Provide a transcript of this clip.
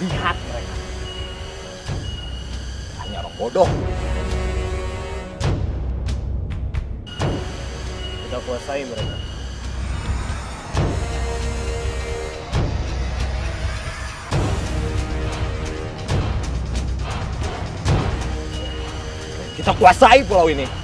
lihat mereka. Hanya orang bodoh. Kita kuasai mereka. Kita kuasai pulau ini.